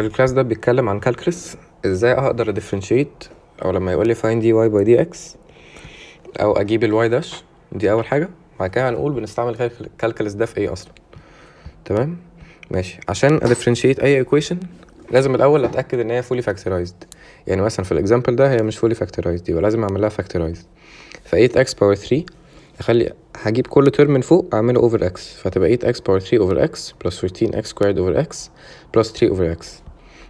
ال class ده بيتكلم عن calculus إزاي أقدر أ differentiate أو لما يقول لي find dy by dx أو أجيب ال y dash دي أول حاجة. بعد كده هنقول بنستعمل calculus ده في إيه أصلا. تمام؟ ماشي. عشان أ differentiate أي equation لازم الأول أتأكد إن هي fully factorised يعني مثلا في ال example ده هي مش fully factorised يبقى لازم أعمل لها ف 8x power 3 اخلي هجيب كل term من فوق أعمله over x. فهتبقى 8x power 3 over x plus 14x squared over x plus 3 over x.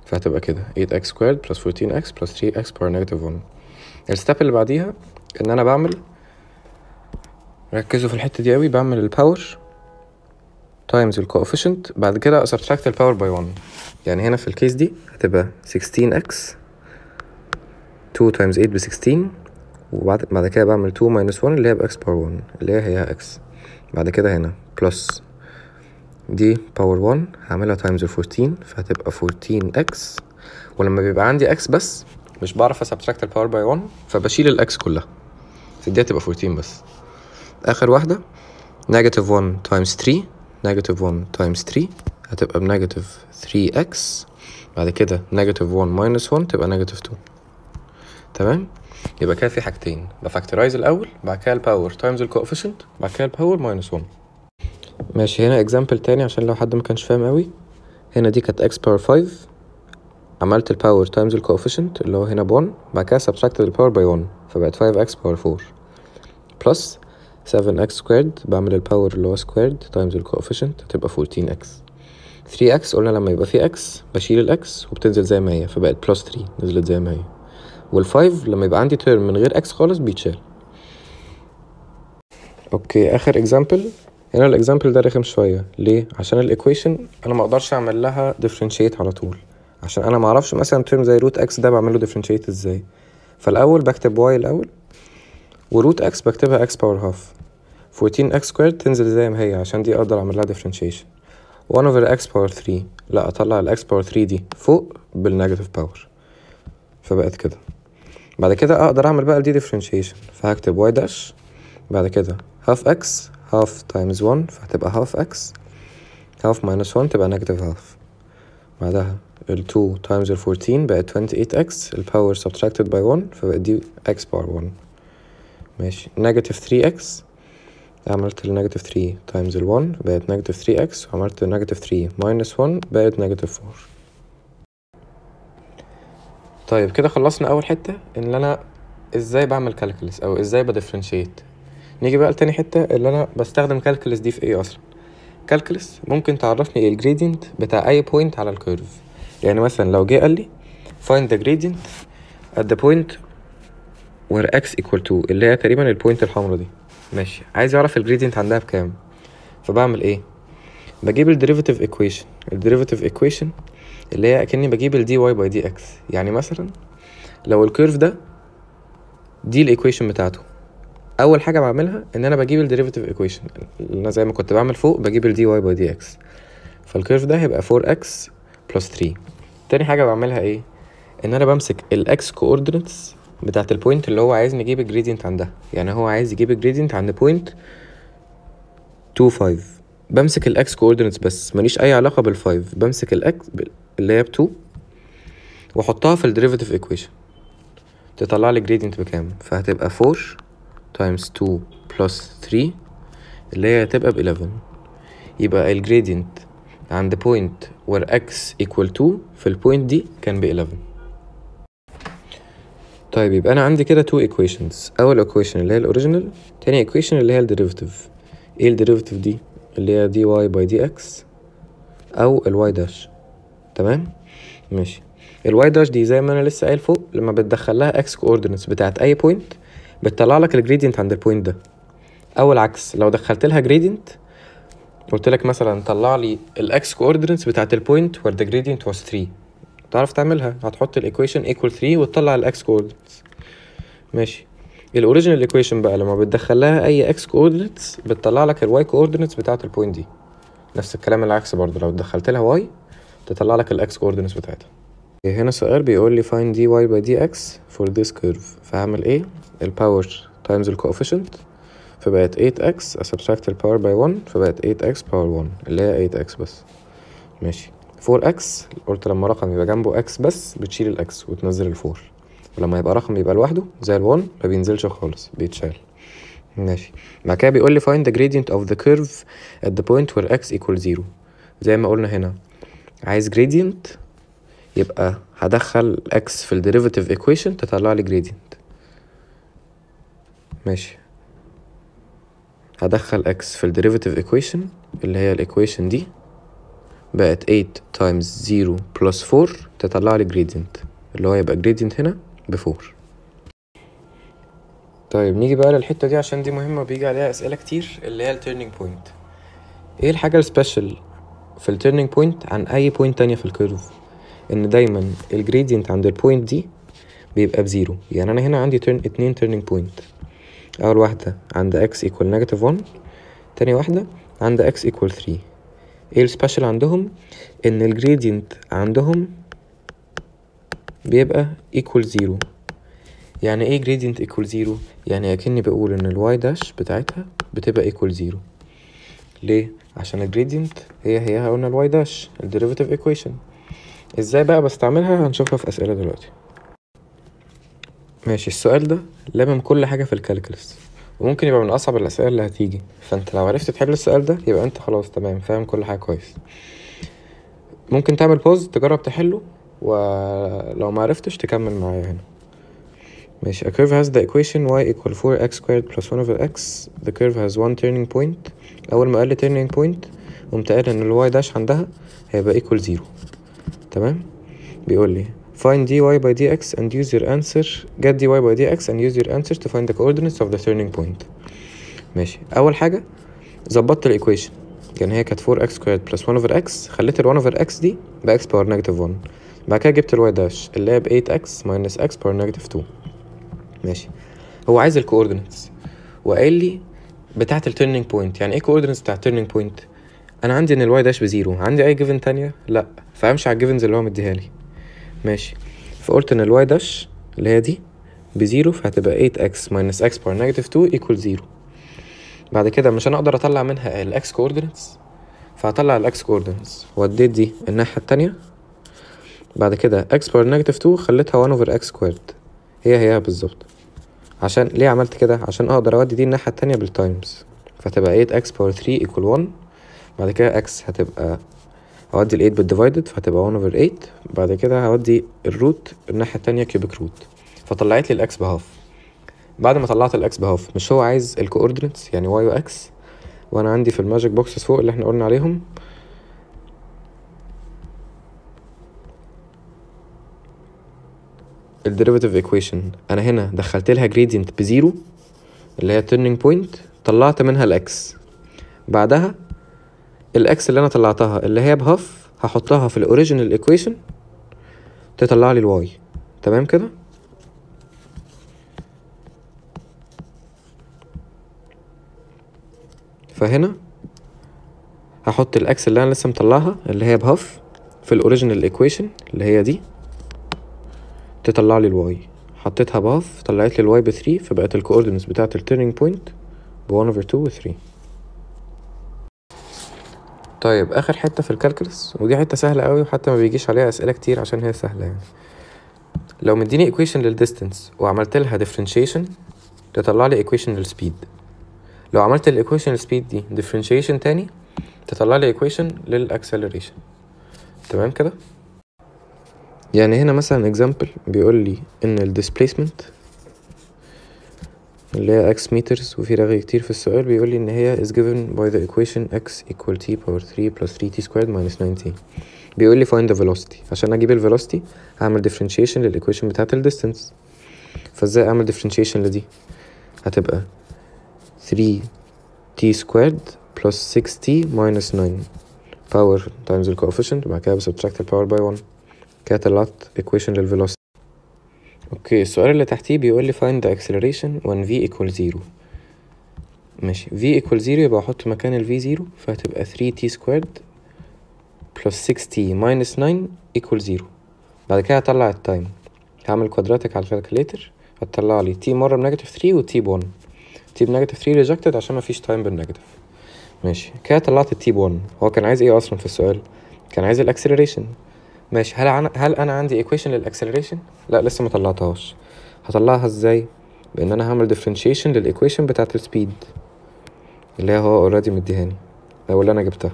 فهتبقى كده. 8x squared plus 14x plus 3x power negative 1 ال step اللي بعديها ان أنا بعمل ركزوا في الحتة دي قوي بعمل ال power times ال coefficient بعد كده subtract ال power by 1 يعني هنا في ال case دي هتبقى 16x 2 times 8 ب 16 وبعد بعد كده بعمل 2 minus 1 اللي هي ب x power 1 اللي هي هي x. بعد كده هنا plus دي power 1 هعملها times ال 14 فهتبقى 14x ولما بيبقى عندي x بس مش بعرف subtract ال power by 1 فبشيل ال x كلها. دي هتبقى 14 بس. آخر واحدة negative 1 times 3 negative 1 times 3 هتبقى ب negative 3x بعد كده negative 1 minus 1 تبقى negative 2 تمام؟ يبقى كده في حاجتين. ب factorise الأول بعد كده ال power times ال coefficient بعد كده ال power minus 1 ماشي هنا example تاني عشان لو حد ما كانش فاهم قوي. هنا دي كانت x power 5 عملت ال power times ال coefficient اللي هو هنا ب 1 بعد كده subtracted ال power by 1 فبقت 5x power 4 plus 7x squared بعمل ال power اللي هو squared times ال coefficient هتبقى 14x 3x قلنا لما يبقى فيه x بشيل ال x وبتنزل زي ما هي فبقت plus 3 نزلت زي ما هي. وال5 لما يبقى عندي term من غير x خالص بيتشال. okay آخر example هنا ال example ده رخم شوية. ليه؟ عشان ال equation أنا ما أقدرش أعمل لها differentiate على طول. عشان أنا ما أعرفش مثلا term زي root x ده بعمله differentiate إزاي. فالأول بكتب y الأول و root x بكتبها x power half 14 x squared تنزل زي ما هي عشان دي أقدر أعمل لها differentiation 1 over x power 3 لا أطلع ال x power 3 دي فوق بال negative power فبقت كده. بعد كده أقدر أعمل بقى دي differentiation فهكتب y dash بعد كده half x half times 1 فهتبقى half x half minus 1 تبقى negative half بعدها ال 2 times ال 14 بقت 28x ال power subtracted by 1 فبقت دي x power 1 ماشي. negative 3x عملت ال negative 3 times ال 1 بقت negative 3x وعملت negative 3 minus 1 بقت negative 4 طيب كده خلصنا أول حتة. إن أنا إزاي بعمل calculus أو إزاي ب differentiate نيجي بقى لتاني حتة اللي أنا بستخدم calculus دي في إيه أصلا؟ calculus ممكن تعرفني ال gradient بتاع أي point على ال curve يعني مثلا لو جه قال لي find the gradient at the point where x equal to اللي هي تقريبا ال point الحمرا دي. ماشي. عايز اعرف ال gradient عندها بكام؟ فبعمل إيه؟ بجيب ال derivative equation ال derivative equation اللي هي أكني بجيب ال dy by dx يعني مثلا لو ال curve ده دي ال equation بتاعته. أول حاجة بعملها إن أنا بجيب ال derivative equation أنا زي ما كنت بعمل فوق بجيب ال dy by dx فال curve ده هيبقى 4x plus 3 تاني حاجة بعملها إيه؟ إن أنا بمسك ال x coordinates بتاعت ال point اللي هو عايز نجيب ال gradient عندها يعني هو عايز يجيب ال gradient عند point 2 5 بمسك ال x coordinates بس ماليش أي علاقة بال five بمسك ال x اللي هي ب 2 وأحطها في ال derivative equation تطلع لي gradient بكام؟ فهتبقى 4 times 2 plus 3 اللي هي هتبقى ب 11 يبقى ال gradient عند point where x equal 2 في ال point دي كان ب 11 طيب يبقى أنا عندي كده two equations. أول equation اللي هي ال original تاني equation اللي هي ال derivative إيه ال derivative دي؟ اللي هي by dx أو ال y dash تمام؟ ماشي. ال y dash دي زي ما أنا لسه قايل فوق لما بتدخل لها x coordinates بتاعت أي point بتطلع لك ال gradient عند ال point ده. أو العكس لو دخلت لها gradient قلت لك مثلا طلع لي ال x coordinates بتاعت ال point where the gradient was 3 تعرف تعملها هتحط ال equation equal 3 وتطلع ال x coordinates ماشي. ال original equation بقى لما بتدخل لها أي x coordinates بتطلع لك ال y coordinates بتاعت ال point دي. نفس الكلام العكس برضه لو دخلت لها y تطلع لك ال x coordinates بتاعتها. هنا سؤال بيقول لي find dy by dx for this curve. فهعمل إيه ال power times ال coefficient فبقت 8x subtract ال power by 1 فبقت 8x power 1 اللي هي 8x بس. ماشي. 4 x قلت لما رقم يبقى جنبه x بس بتشيل ال x وتنزل ال four ولما يبقى رقم يبقى لوحده زي ال1 ما بينزلش خالص بيتشال. ماشي. بعد كده بيقول لي find the gradient of the curve at the point where x equals 0 زي ما قلنا هنا. عايز gradient يبقى هدخل x في ال derivative equation تطلع لي gradient. ماشي. هدخل x في ال derivative equation اللي هي ال equation دي. بقت 8 times 0 plus 4 تطلع لي gradient. اللي هو يبقى gradient هنا ب 4 طيب نيجي بقى للحتة دي عشان دي مهمة بيجي عليها أسئلة كتير اللي هي ال turning point إيه الحاجة ال special في ال turning point عن أي point تانية في ال curve إن دايما ال gradient عند ال point دي بيبقى ب zero. يعني أنا هنا عندي turn اتنين turning point أول واحدة عند x equal negative 1 تاني واحدة عند x equal 3 إيه ال special عندهم؟ إن ال gradient عندهم بيبقى equal 0 يعني إيه gradient equal zero يعني أكني بقول إن ال y dash بتاعتها بتبقى equal zero. ليه؟ عشان ال gradient هي هي قلنا ال y dash ال derivative equation. إزاي بقى بستعملها؟ هنشوفها في أسئلة دلوقتي. ماشي السؤال ده لامم كل حاجة في ال calculus وممكن يبقى من أصعب الأسئلة اللي هتيجي. فأنت لو عرفت تحل السؤال ده يبقى أنت خلاص تمام فاهم كل حاجة كويس. ممكن تعمل pause تجرب تحله ولو ما عرفتش تكمل معايا هنا. ماشي a curve has the equation y equal 4x squared plus 1 over x. The curve has one turning point. أول ما قال لي turning point قمت قايل إن ال y dash عندها هيبقى equal 0 تمام؟ بيقول لي find dy by dx and use your answer get dy by dx and use your answer to find the coordinates of the turning point. ماشي. أول حاجة ظبطت الإيكويشن. يعني هي كانت 4x squared plus 1 over x خليت ال 1 over x دي ب x power negative 1 بعد كده جبت ال y dash. اللي هي ب 8x minus x power negative 2 ماشي. هو عايز ال coordinates وقال لي بتاعه ال turning point يعني إيه coordinates بتاع ال turning point أنا عندي إن ال y dash ب zero. عندي أي given تانية؟ لأ. فامشي على ال givens اللي هو مديها لي. ماشي. فقلت إن ال y dash اللي هي دي ب zero فهتبقى 8x minus x power negative 2 equal 0 بعد كده مش أنا أقدر أطلع منها ال x coordinates فهطلع ال x coordinates وديت دي الناحية التانية. بعد كده x power negative 2 خليتها 1 over x squared. هي هي بالظبط. عشان ليه عملت كده؟ عشان أقدر أودي دي الناحية التانية بال times فتبقى 8 x power 3 equal 1 بعد كده x هتبقى هودي ال 8 بال divided فهتبقى 1 over 8 بعد كده هودي ال root الناحية التانية cubic root فطلعت لي الاكس بهاف. بعد ما طلعت الاكس بهاف مش هو عايز ال coordinates يعني y و x وأنا عندي في ال magic boxes فوق اللي إحنا قلنا عليهم. ال derivative equation أنا هنا دخلت لها gradient ب zero اللي هي turning point طلعت منها الاكس بعدها الاكس اللي أنا طلعتها اللي هي ب half هحطها في ال original equation تطلع لي ال y. تمام كده؟ فهنا هحط ال x اللي أنا لسه مطلعها اللي هي ب half في ال original equation اللي هي دي تطلع لي ال y. حطيتها ب half طلعت لي ال y ب 3 فبقت ال coordinates بتاعه ال turning point ب 1 over 2 و 3 طيب آخر حتة في ال calculus ودي حتة سهلة قوي وحتى ما بيجيش عليها أسئلة كتير عشان هي سهلة يعني. لو مديني equation لل distance وعملت لها differentiation تطلع لي equation لل speed لو عملت ال equation لل speed دي differentiation تاني تطلع لي equation لل acceleration تمام كده؟ يعني هنا مثلا example بيقول لي إن ال displacement اللي هي x meters وفي رغي كتير في السؤال بيقول لي ان هي is given by the equation x equal t power 3 plus 3t squared minus 9t بيقول لي find the velocity عشان أجيب ال velocity هعمل differentiation لل equation بتاعت ال distance فازاي اعمل differentiation لدي هتبقى 3t squared plus 6t minus 9 power times the coefficient وبعد كده ب subtract ال power by 1 كده طلعت equation لل velocity okay السؤال اللي تحتيه بيقول لي find the acceleration when v equal 0 ماشي. v equal 0 يبقى أحط مكان ال v 0 فهتبقى 3t squared plus 6t minus 9 equal 0 بعد كده هطلع ال time هعمل quadratic على ال calculator هتطلع لي t مرة ب negative 3 و t ب 1 t ب negative 3 rejected عشان مفيش تايم بال negative ماشي. كده طلعت ال t ب 1 هو كان عايز إيه أصلا في السؤال؟ كان عايز ال acceleration ماشي. هل أنا هل أنا عندي equation لل acceleration لا لسه ما طلعتهاش. هطلعها إزاي؟ بأن أنا هعمل differentiation لل equation بتاعة ال speed اللي هو already مديهاني. أو اللي أنا جبتها.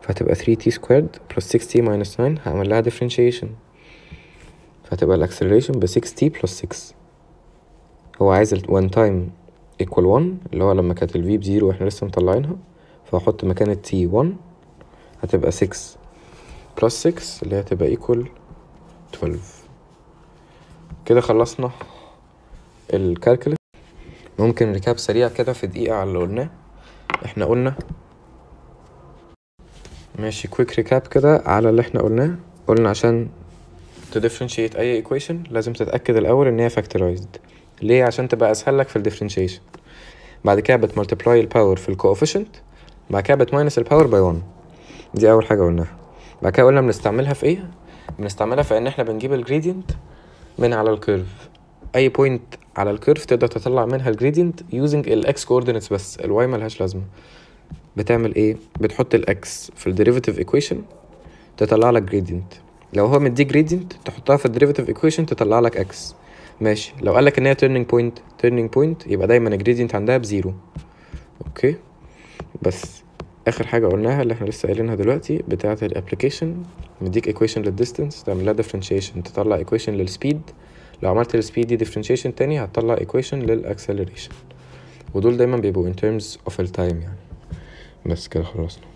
فهتبقى 3t squared plus 6t minus 9 هعمل لها differentiation. فهتبقى ال acceleration ب 6t plus 6 هو عايز ال 1 time equal 1 اللي هو لما كانت ال v ب zero وإحنا لسه مطلعينها. فهحط مكان ال t 1 هتبقى 6 plus 6 اللي هتبقى equal 12 كده خلصنا ال calculus ممكن recap سريع كده في دقيقة على اللي قلناه. إحنا قلنا ماشي quick recap كده على اللي إحنا قلناه. قلنا عشان ت differentiate أي equation لازم تتأكد الأول إن هي factorized. ليه؟ عشان تبقى أسهل لك في ال differentiation بعد كده بت multiply ال power في ال coefficient بعد كده بت minus ال power by 1 دي أول حاجة قلناها. بعد كده قلنا بنستعملها في إيه؟ بنستعملها في إن إحنا بنجيب ال gradient من على ال curve أي point على ال curve تقدر تطلع منها ال gradient using ال x coordinates بس. ال y ملهاش لازمة. بتعمل إيه؟ بتحط ال x في ال derivative equation تطلع لك gradient لو هو مديك gradient تحطها في ال derivative equation تطلع لك x ماشي. لو قالك إن هي turning point turning point يبقى دايما ال gradient عندها ب zero. okay؟ بس. آخر حاجة قلناها اللي إحنا لسه قايلينها دلوقتي بتاعة ال application مديك equation لل distance تعمل لها differentiation تطلع equation لل speed لو عملت ال speed دي differentiation تاني هتطلع equation لل acceleration ودول دايما بيبقوا in terms of ال time يعني. بس كده خلصنا.